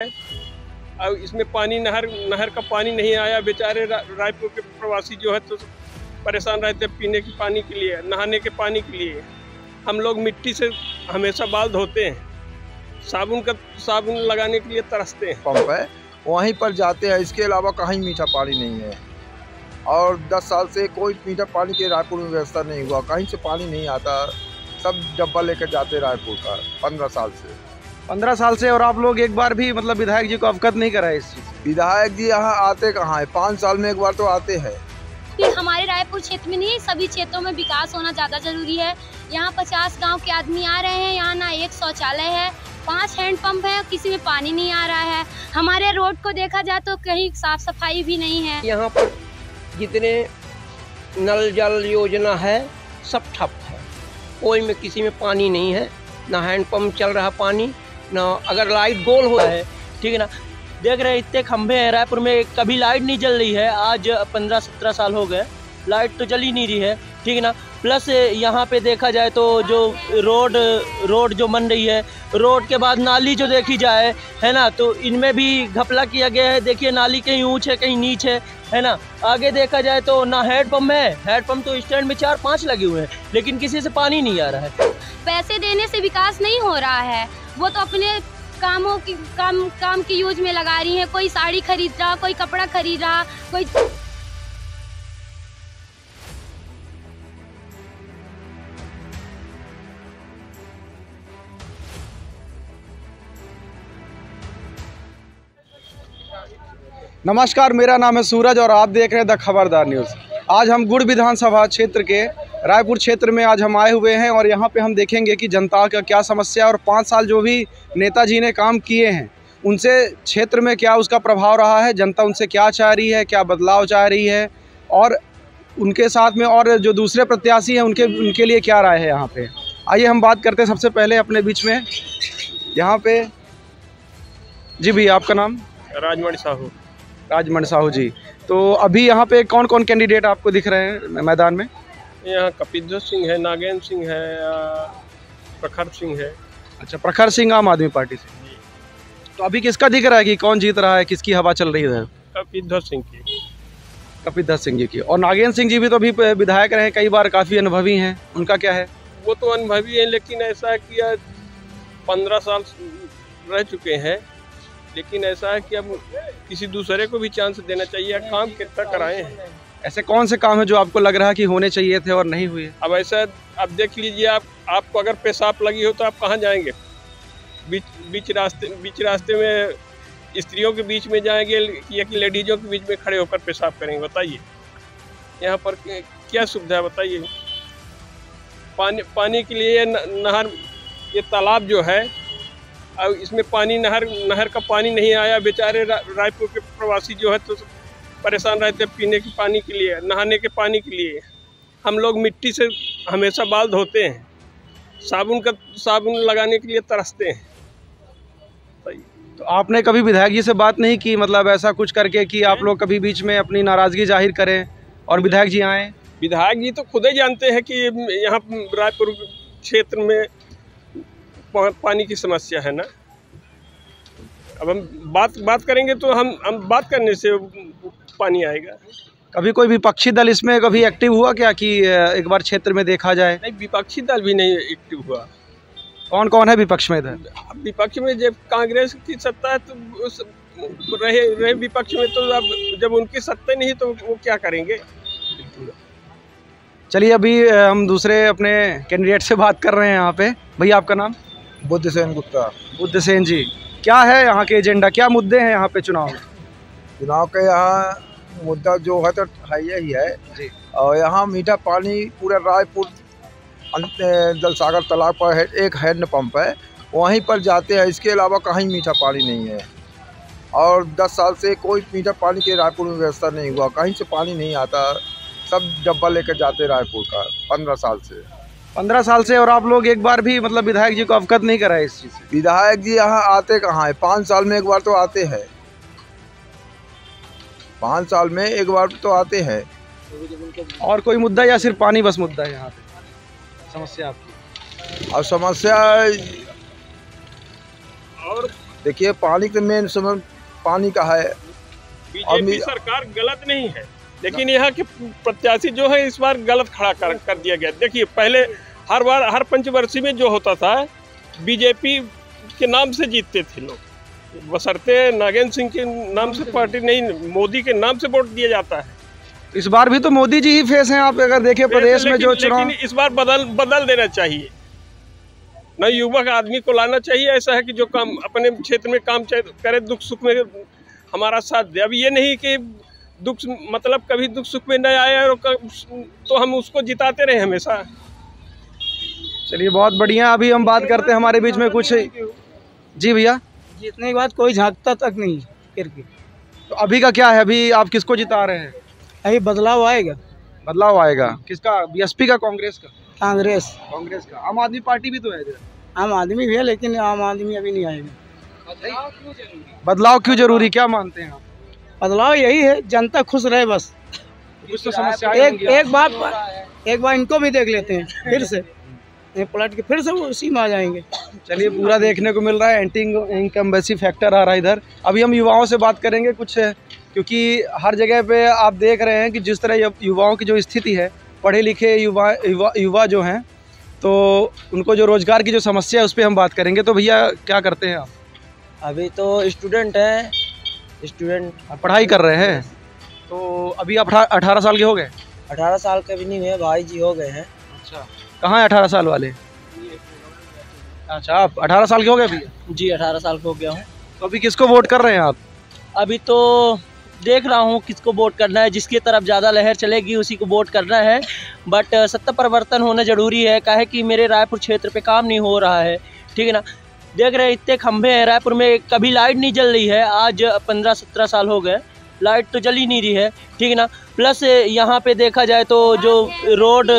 अब इसमें पानी नहर नहर का पानी नहीं आया। बेचारे रा, रायपुर के प्रवासी जो है तो परेशान रहते हैं पीने के पानी के लिए नहाने के पानी के लिए। हम लोग मिट्टी से हमेशा बाल धोते हैं। साबुन का साबुन लगाने के लिए तरसते हैं। पंप है वहीं पर जाते हैं। इसके अलावा कहीं मीठा पानी नहीं है। और 10 साल से कोई मीठा पानी की रायपुर में व्यवस्था नहीं हुआ। कहीं से पानी नहीं आता। सब डब्बा लेकर जाते रायपुर का पंद्रह साल से। पंद्रह साल से और आप लोग एक बार भी मतलब विधायक जी को अवगत नहीं कराए इस चीज़ विधायक जी यहाँ आते कहाँ है? पाँच साल में एक बार तो आते हैं। हमारे रायपुर क्षेत्र में नहीं सभी क्षेत्रों में विकास होना ज़्यादा ज़रूरी है। यहाँ पचास गाँव के आदमी आ रहे हैं यहाँ ना एक शौचालय है पाँच हैंडपम्प है किसी में पानी नहीं आ रहा है। हमारे रोड को देखा जाए तो कहीं साफ़ सफ़ाई भी नहीं है। यहाँ पर जितने नल जल योजना है सब ठप है। कोई में किसी में पानी नहीं है ना हैंडपम्प चल रहा पानी अगर लाइट गोल हो है, ठीक है ना? देख रहे हैं, इतने खंभे हैं, रायपुर में कभी लाइट नहीं जल रही है, आज पंद्रह सत्रह साल हो गए लाइट तो जल ही नहीं रही है, ठीक है ना? प्लस यहाँ पे देखा जाए तो जो रोड रोड जो बन रही है, रोड के बाद नाली जो देखी जाए, है ना? तो इनमें भी घपला किया गया है। देखिए, नाली कहीं ऊँच है, कहीं नीच है है ना? आगे देखा जाए तो ना हेड पंप है। हेड तो स्टैंड में चार पाँच लगे हुए हैं, लेकिन किसी से पानी नहीं आ रहा है। पैसे देने से विकास नहीं हो रहा है। वो तो अपने कामों की, काम काम की यूज़ में लगा रही है। कोई साड़ी खरीद रहा, कोई कपड़ा खरीद रहा, कोई नमस्कार, मेरा नाम है सूरज और आप देख रहे हैं द खबरदार न्यूज़। आज हम गुड़ विधानसभा क्षेत्र के रायपुर क्षेत्र में आज हम आए हुए हैं और यहाँ पे हम देखेंगे कि जनता का क्या समस्या और पाँच साल जो भी नेताजी ने काम किए हैं, उनसे क्षेत्र में क्या उसका प्रभाव रहा है, जनता उनसे क्या चाह रही है, क्या बदलाव चाह रही है और उनके साथ में और जो दूसरे प्रत्याशी हैं, उनके उनके लिए क्या राय है यहाँ पर आइए हम बात करते हैं सबसे पहले अपने बीच में। यहाँ पे जी भैया, आपका नाम? राजमणि साहू। राजमण साहू जी। तो अभी यहाँ पे कौन कौन कैंडिडेट आपको दिख रहे हैं मैदान में? यहाँ कपिध्वज सिंह है नागेंद्र सिंह है प्रखर सिंह है। अच्छा प्रखर सिंह आम आदमी पार्टी से। तो अभी किसका दिख रहा है कि कौन जीत रहा है किसकी हवा चल रही है कपिध्वज सिंह की। कपिल सिंह जी की। और नागेंद्र सिंह जी भी तो अभी विधायक रहे कई बार काफ़ी अनुभवी हैं। उनका क्या है? वो तो अनुभवी है लेकिन ऐसा है कि पंद्रह साल रह चुके हैं। लेकिन ऐसा है कि अब किसी दूसरे को भी चांस देना चाहिए। काम कितना कराए? हैं ऐसे कौन से काम है जो आपको लग रहा है कि होने चाहिए थे और नहीं हुए? अब ऐसा अब देख लीजिए आप आपको अगर पेशाब लगी हो तो आप कहाँ जाएँगे? बीच बीच रास्ते बीच रास्ते में स्त्रियों के बीच में जाएँगे या कि लेडीजों के बीच में खड़े होकर पेशाब करेंगे? बताइए। यहाँ पर क्या सुविधा है बताइए। पानी पानी के लिए नहर ये तालाब जो है इसमें पानी नहर नहर का पानी नहीं आया। बेचारे रा, रायपुर के प्रवासी जो है तो परेशान रहते हैं पीने के पानी के लिए नहाने के पानी के लिए। हम लोग मिट्टी से हमेशा बाल धोते हैं। साबुन का साबुन लगाने के लिए तरसते हैं। तो आपने कभी विधायक जी से बात नहीं की? मतलब ऐसा कुछ करके कि आप लोग कभी बीच में अपनी नाराज़गी ज़ाहिर करें और विधायक जी आएँ? विधायक जी तो खुद ही जानते हैं कि यहाँ रायपुर क्षेत्र में पानी की समस्या है ना? अब हम बात बात करेंगे तो हम हम बात करने से पानी आएगा। कभी कोई विपक्षी दल इसमें कभी एक्टिव हुआ क्या कि एक बार क्षेत्र में देखा जाए? नहीं विपक्षी दल भी नहीं एक्टिव हुआ। कौन कौन है विपक्ष में इधर? विपक्ष में जब कांग्रेस की सत्ता है तो उस रहे रहे विपक्ष में तो अब जब उनकी सत्ता नहीं तो वो क्या करेंगे? चलिए अभी हम दूसरे अपने कैंडिडेट से बात कर रहे हैं यहाँ पे। भैया आपका नाम? बुद्ध सेन गुप्ता। बुद्ध सेन जी क्या है यहाँ के एजेंडा? क्या मुद्दे हैं यहाँ पे चुनाव? में चुनाव के यहाँ मुद्दा जो है तो है यही है। जी। और यहाँ मीठा पानी पूरा रायपुर जल सागर तालाब पर है एक हैंड पंप है। वहीं पर जाते हैं इसके अलावा कहीं मीठा पानी नहीं है। और 10 साल से कोई मीठा पानी के रायपुर में व्यवस्था नहीं हुआ कहीं से पानी नहीं आता। सब डब्बा लेकर जाते रायपुर का पंद्रह साल से। पंद्रह साल से और आप लोग एक बार भी मतलब विधायक जी को अवगत नहीं कराए इस चीज़ से? विधायक जी यहाँ आते कहाँ है? पाँच साल में एक बार तो आते हैं। पाँच साल में एक बार तो आते हैं। और कोई मुद्दा या सिर्फ़ पानी बस मुद्दा है यहाँ पे? समस्या आपकी? और समस्या और देखिए पानी के मेन समय पानी का है। बीजेपी सरकार गलत नहीं है। लेकिन यहाँ के प्रत्याशी जो है इस बार गलत खड़ा कर, कर दिया गया। देखिए पहले हर बार हर पंचवर्षीय में जो होता था बीजेपी के नाम से जीतते थे लोग। बसरते नागेंद्र सिंह के नाम से पार्टी नहीं मोदी के नाम से वोट दिया जाता है। इस बार भी तो मोदी जी ही फेस हैं आप अगर देखें प्रदेश में जो चुनाव इस बार बदल बदल देना चाहिए। न युवक आदमी को लाना चाहिए ऐसा है कि जो काम अपने क्षेत्र में काम करे दुख सुख में हमारा साथ दे। अब ये नहीं कि दुख मतलब कभी दुख सुख में न आए और तो हम उसको जिताते रहे हमेशा। चलिए बहुत बढ़िया। अभी हम बात करते हैं हमारे बीच में कुछ। जी भैया। जीतने के बाद कोई झांकता तक नहीं फिर के तो अभी का क्या है? अभी आप किसको जिता रहे हैं? अभी बदलाव आएगा। बदलाव आएगा। किसका? बीएसपी का कांग्रेस का? कांग्रेस। कांग्रेस का। आम आदमी पार्टी भी तो है आम आदमी भी है लेकिन आम आदमी अभी नहीं आएगा। बदलाव क्यों ज़रूरी क्या मानते हैं आप? बदलाव यही है जनता खुश रहे बस। कुछ तो समस्या एक एक बार एक बार इनको भी देख लेते हैं फिर से। पलट के फिर से वो उसी में आ जाएँगे। चलिए पूरा देखने को मिल रहा है एंटी इनकम्बेसी फैक्टर आ रहा है इधर। अभी हम युवाओं से बात करेंगे कुछ क्योंकि हर जगह पे आप देख रहे हैं कि जिस तरह युवाओं की जो स्थिति है पढ़े लिखे युवा युवा युवा जो हैं तो उनको जो रोज़गार की जो समस्या है उस पर हम बात करेंगे। तो भैया क्या करते हैं आप? अभी तो स्टूडेंट हैं स्टूडेंट पढ़ाई कर रहे हैं? तो अभी आप अठारह साल के हो गए? अठारह साल के भी नहीं हुए भाई जी हो गए हैं। अच्छा। कहाँ है अठारह साल वाले? अच्छा आप अठारह साल के हो गए अभी जी अठारह साल का हो गया हूँ। तो अभी किसको वोट कर रहे हैं आप? अभी तो देख रहा हूँ किसको वोट करना है जिसकी तरफ़ ज़्यादा लहर चलेगी उसी को वोट करना है। बट सत्ता परिवर्तन होना ज़रूरी है। काहे कि मेरे रायपुर क्षेत्र पे काम नहीं हो रहा है ठीक है ना? देख रहे हैं इतने खंभे हैं रायपुर में कभी लाइट नहीं जल रही है। आज पंद्रह सत्रह साल हो गए। लाइट तो ही नहीं रही है, ठीक है ना? प्लस यहाँ पे देखा जाए तो जो रोड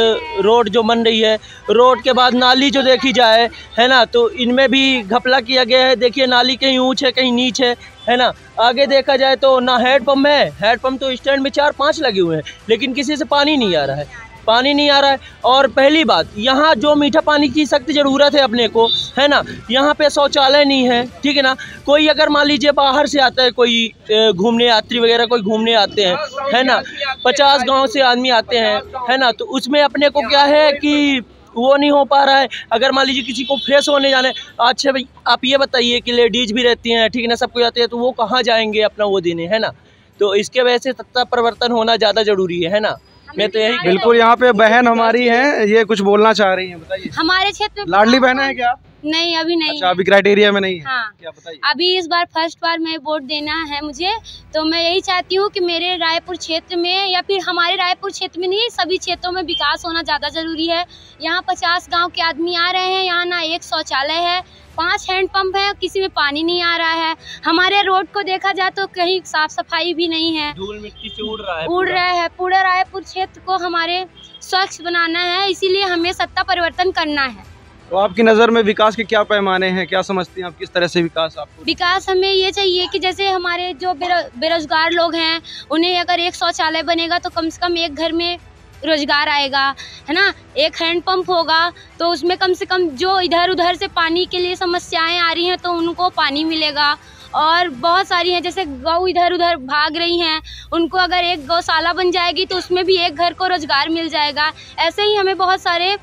रोड जो बन रही है, रोड के बाद नाली जो देखी जाए, है ना? तो इनमें भी घपला किया गया है। देखिए, नाली कहीं ऊँच है, कहीं नीच है है ना? आगे देखा जाए तो ना हेड है, हेड तो स्टैंड में चार पाँच लगे हुए हैं, लेकिन किसी से पानी नहीं आ रहा है। पानी नहीं आ रहा है। और पहली बात, यहाँ जो मीठा पानी की सख्त ज़रूरत है अपने को, है ना, यहाँ पे शौचालय नहीं है, ठीक है ना? कोई अगर मान लीजिए बाहर से आता है, कोई घूमने यात्री वगैरह कोई घूमने आते हैं, है ना? पचास गाँव से आदमी आते हैं, है ना? तो उसमें अपने को क्या है कि वो नहीं हो पा रहा है। अगर मान लीजिए किसी को फ्रेश होने जाना अच्छा भाई, आप ये बताइए कि लेडीज़ भी रहती हैं, ठीक है ना सबको जाते हैं तो वो कहाँ जाएँगे अपना वो देने, है ना? तो इसके वजह से सत्ता परिवर्तन होना ज़्यादा ज़रूरी है ना? मैं तो यही बिल्कुल यहाँ पे बहन हमारी है ये कुछ बोलना चाह रही है बताइए हमारे क्षेत्र में लाडली बहन है क्या आप? नहीं अभी नहीं अच्छा अभी क्राइटेरिया में नहीं है? हाँ। क्या बताइए? अभी इस बार फ़र्स्ट बार मैं वोट देना है मुझे तो मैं यही चाहती हूँ कि मेरे रायपुर क्षेत्र में या फिर हमारे रायपुर क्षेत्र में नहीं सभी क्षेत्रों में विकास होना ज़्यादा ज़रूरी है। यहाँ पचास गाँव के आदमी आ रहे हैं यहाँ ना एक शौचालय है पाँच हैंडपम्प है किसी में पानी नहीं आ रहा है। हमारे रोड को देखा जाए तो कहीं साफ़ सफ़ाई भी नहीं है। धूल मिट्टी से उड़ रहा है उड़ रहा है पूरे रायपुर क्षेत्र को हमारे स्वच्छ बनाना है इसीलिए हमें सत्ता परिवर्तन करना है। तो आपकी नज़र में विकास के क्या पैमाने हैं? क्या समझती हैं आप किस तरह से विकास आपको? विकास हमें ये चाहिए कि जैसे हमारे जो बेरो, बेरोजगार लोग हैं उन्हें अगर एक शौचालय बनेगा तो कम से कम एक घर में रोज़गार आएगा है ना? एक हैंड पंप होगा तो उसमें कम से कम जो इधर उधर से पानी के लिए समस्याएँ आ रही हैं तो उनको पानी मिलेगा। और बहुत सारी हैं जैसे गौ इधर उधर भाग रही हैं उनको अगर एक गौशाला बन जाएगी तो उसमें भी एक घर को रोज़गार मिल जाएगा। ऐसे ही हमें बहुत सारे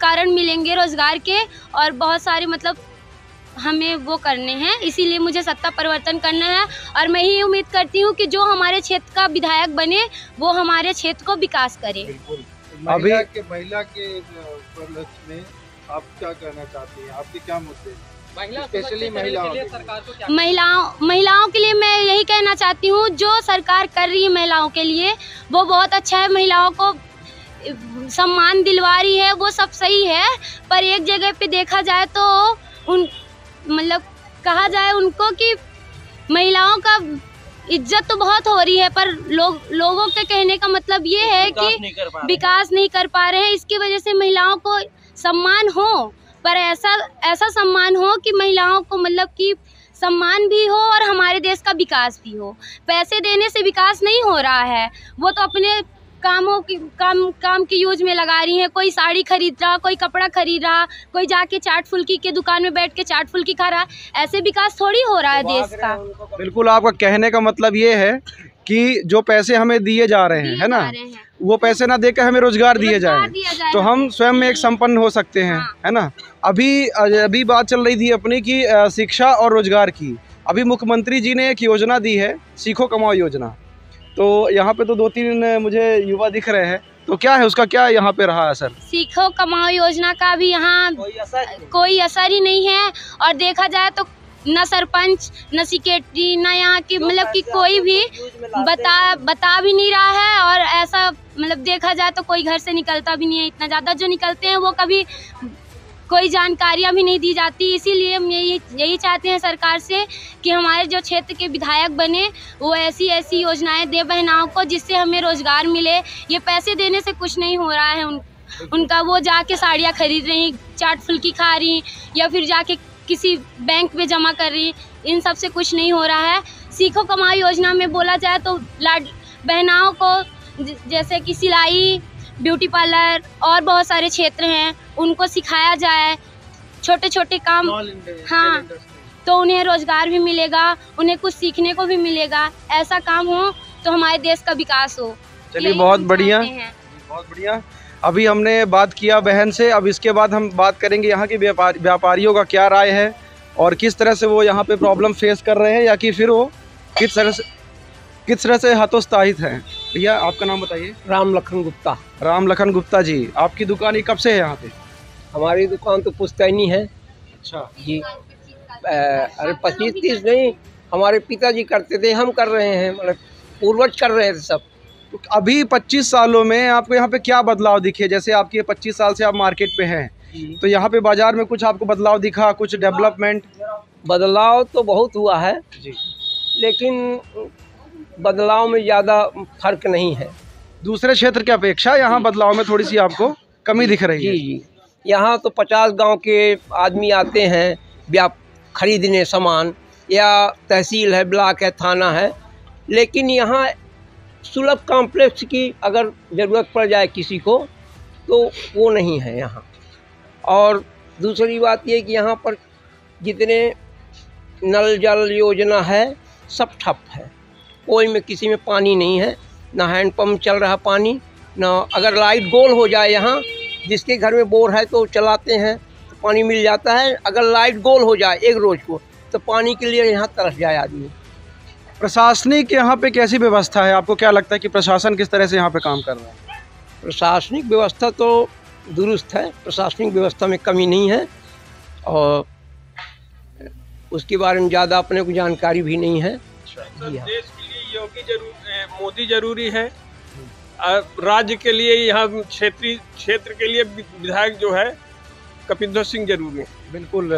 कारण मिलेंगे रोज़गार के और बहुत सारे मतलब हमें वो करने हैं। इसीलिए मुझे सत्ता परिवर्तन करना है और मैं ही उम्मीद करती हूँ कि जो हमारे क्षेत्र का विधायक बने वो हमारे क्षेत्र को विकास करे। अभी के महिला के में आप क्या कहना चाहती हैं? आपके क्या मुद्दे हैं? स्पेशली महिलाओं महिलाओं महिलाओं के लिए मैं यही कहना चाहती हूँ जो सरकार कर रही है महिलाओं के लिए वो बहुत अच्छा है। महिलाओं को सम्मान दिलवा रही है वो सब सही है पर एक जगह पे देखा जाए तो उन मतलब कहा जाए उनको कि महिलाओं का इज़्ज़त तो बहुत हो रही है पर लोग लोगों के कहने का मतलब ये है कि नहीं। विकास नहीं कर पा रहे हैं इसकी वजह से महिलाओं को सम्मान हो पर ऐसा ऐसा सम्मान हो कि महिलाओं को मतलब कि सम्मान भी हो और हमारे देश का विकास भी हो पैसे देने से विकास नहीं हो रहा है वो तो अपने कामों की काम काम की यूज़ में लगा रही हैं। कोई साड़ी खरीद रहा कोई कपड़ा खरीद रहा कोई जाके चाट फुल्की के दुकान में बैठ के चाट फुल्की खा रहा। ऐसे विकास थोड़ी हो रहा है देश का। बिल्कुल आपका कहने का मतलब ये है कि जो पैसे हमें दिए जा रहे हैं है ना? हैं। वो पैसे ना देकर हमें रोज़गार दिए जाए। तो हम स्वयं में एक संपन्न हो सकते हैं हाँ। है ना? अभी अभी बात चल रही थी अपनी कि शिक्षा और रोज़गार की। अभी मुख्यमंत्री जी ने एक योजना दी है सीखो कमाओ योजना। तो यहाँ पे तो दो तीन मुझे युवा दिख रहे हैं। तो क्या है उसका क्या यहाँ पे रहा असर? सीखो कमाओ योजना का भी यहाँ कोई असर ही। नहीं है। और देखा जाए तो न सरपंच न सेक्रेटरी न यहाँ की मतलब कि कोई भी बता बता भी नहीं रहा है। और ऐसा मतलब देखा जाए तो कोई घर से निकलता भी नहीं है। इतना ज़्यादा जो निकलते हैं वो कभी कोई जानकारियाँ भी नहीं दी जाती, इसीलिए हम यही यही चाहते हैं सरकार से कि हमारे जो क्षेत्र के विधायक बने, वो ऐसी ऐसी योजनाएँ दे बहनाओं को, जिससे हमें रोज़गार मिले। ये पैसे देने से कुछ नहीं हो रहा है उन, उनका वो जाके साड़ियाँ खरीद रही, चाट फुल्की खा रही, या फिर जाके किसी बैंक में जमा कर रही, इन सबसे कुछ नहीं हो रहा है। सीखो कमाओ योजना में बोला जाए तो लाड बहनाओं को जैसे कि सिलाई ब्यूटी पार्लर और बहुत सारे क्षेत्र हैं उनको सिखाया जाए छोटे छोटे काम हाँ तो उन्हें रोज़गार भी मिलेगा उन्हें कुछ सीखने को भी मिलेगा ऐसा काम हो तो हमारे देश का विकास हो। चलिए बहुत बढ़िया। बहुत बढ़िया। अभी हमने बात किया बहन से अब इसके बाद हम बात करेंगे यहाँ के व्यापार व्यापारियों का क्या राय है और किस तरह से वो यहाँ पे प्रॉब्लम फेस कर रहे हैं या कि फिर वो किस तरह से किस तरह से हतोत्साहित हैं। भैया आपका नाम बताइए। राम लखन गुप्ता। राम लखन गुप्ता जी आपकी दुकान ये कब से है यहाँ पे? हमारी दुकान तो पुश्तैनी है। अच्छा। जी। अरे पच्चीस तीस नहीं हमारे पिताजी करते थे हम कर रहे हैं मतलब पूर्वज कर रहे थे सब। तो अभी 25 सालों में आपको यहाँ पे क्या बदलाव दिखे? जैसे आपके 25 साल से आप मार्केट पे हैं तो यहाँ पे बाज़ार में कुछ आपको बदलाव दिखा कुछ डेवलपमेंट? बदलाव तो बहुत हुआ है जी। लेकिन बदलाव में ज़्यादा फ़र्क नहीं है। दूसरे क्षेत्र की अपेक्षा यहाँ बदलाव में थोड़ी सी आपको कमी दिख रही जी है। जी। यहाँ तो पचास गाँव के आदमी आते हैं व्याप खरीदने सामान या तहसील है ब्लॉक है थाना है। लेकिन यहाँ सुलभ कॉम्प्लेक्स की अगर ज़रूरत पड़ जाए किसी को तो वो नहीं है यहाँ। और दूसरी बात ये कि यहाँ पर जितने नल जल योजना है सब ठप है। कोई में किसी में पानी नहीं है ना हैंडपम्प चल रहा पानी ना अगर लाइट गोल हो जाए यहाँ जिसके घर में बोर है तो चलाते हैं तो पानी मिल जाता है। अगर लाइट गोल हो जाए एक रोज़ को तो पानी के लिए यहाँ तरस जाए आदमी। प्रशासनिक यहाँ पे कैसी व्यवस्था है? आपको क्या लगता है कि प्रशासन किस तरह से यहाँ पे काम कर रहा है? प्रशासनिक व्यवस्था तो दुरुस्त है प्रशासनिक व्यवस्था में कमी नहीं है और उसके बारे में ज़्यादा अपने को जानकारी भी नहीं है। जी हाँ। योगी ज़रूर मोदी ज़रूरी है। राज्य के लिए यहाँ क्षेत्रीय क्षेत्र के लिए विधायक जो है कपिंदर सिंह ज़रूरी है। बिल्कुल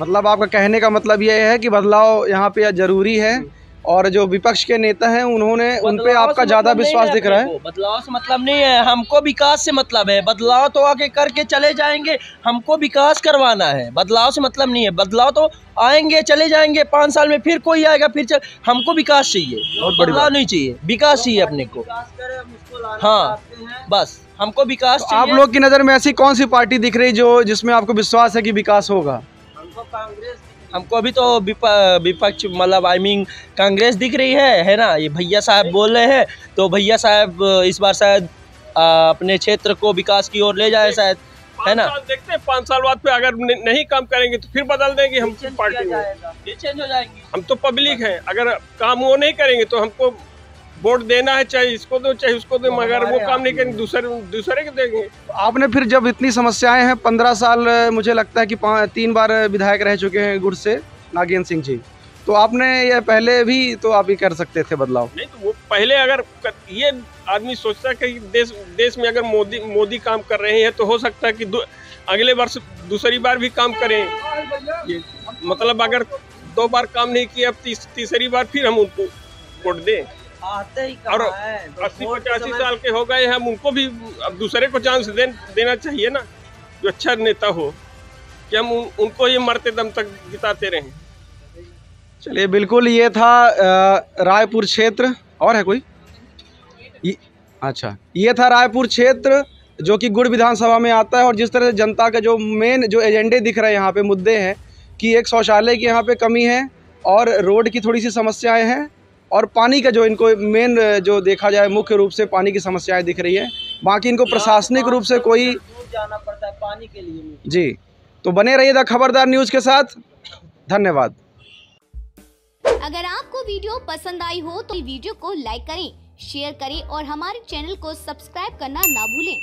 मतलब आपका कहने का मतलब यह है कि बदलाव यहाँ पे ज़रूरी है। और जो विपक्ष के नेता हैं उन्होंने उन पे आपका से ज़्यादा मतलब विश्वास दिख रहा है। बदलाव से मतलब नहीं है। हमको विकास से मतलब है। बदलाव तो आगे करके चले जाएँगे। हमको विकास करवाना है। बदलाव से मतलब नहीं है। बदलाव तो आएँगे चले जाएँगे। पाँच साल में फिर कोई आएगा फिर चल। हमको विकास चाहिए। बहुत बदलाव नहीं चाहिए। विकास चाहिए अपने को। हाँ। बस। हमको विकास तो आप लोग की नज़र में ऐसी कौन सी पार्टी दिख रही जो जिसमें आपको विश्वास है कि विकास होगा? हमको अभी तो विप- विपक्ष मतलब आई मीन कांग्रेस दिख रही है है ना? ये भैया साहब बोल रहे हैं तो भैया साहब इस बार शायद अपने क्षेत्र को विकास की ओर ले जाए शायद है ना? देखते हैं पाँच साल बाद पे अगर नहीं काम करेंगे तो फिर बदल देंगे हम पार्टी में चेंज हो जाएँगे। हम तो पब्लिक हैं अगर काम वो नहीं करेंगे तो हमको वोट देना है चाहे इसको दो चाहे उसको दो मगर वो काम नहीं करेंगे दूसरे दूसरे को देंगे। आपने फिर जब इतनी समस्याएँ हैं पंद्रह साल मुझे लगता है कि तीन बार विधायक रह चुके हैं गुड़ से नागेंद्र सिंह जी। तो आपने ये पहले भी तो आप ही कर सकते थे बदलाव। नहीं तो वो पहले अगर कर- ये आदमी सोचता है कि देश देश में अगर मोदी मोदी काम कर रहे हैं तो हो सकता है कि अगले वर्ष दूसरी बार भी काम करें। ये मतलब अगर दो बार काम नहीं किया अब तीस, तीसरी बार फिर हम उनको वोट दें। आते ही और अस्सी पचासी साल के हो गए हम उनको भी अब दूसरे को चांस दे, देना चाहिए ना जो अच्छा नेता हो कि हम उन, उनको ये मरते दम तक जिताते रहें। चलिए बिल्कुल ये था रायपुर क्षेत्र और है कोई? ये, अच्छा ये था रायपुर क्षेत्र जो कि गुड़ विधानसभा में आता है और जिस तरह से जनता के जो मेन जो एजेंडे दिख रहे हैं यहाँ पे मुद्दे हैं कि एक शौचालय की यहाँ पे कमी है और रोड की थोड़ी सी समस्याएँ हैं और पानी का जो इनको मेन जो देखा जाए मुख्य रूप से पानी की समस्याएँ दिख रही है। बाकी इनको प्रशासनिक रूप से कोई जाना पड़ता है पानी के लिए। जी। तो बने रहिए द खबरदार न्यूज़ के साथ। धन्यवाद। अगर आपको वीडियो पसंद आई हो तो वीडियो को लाइक करें शेयर करें और हमारे चैनल को सब्सक्राइब करना ना भूलें।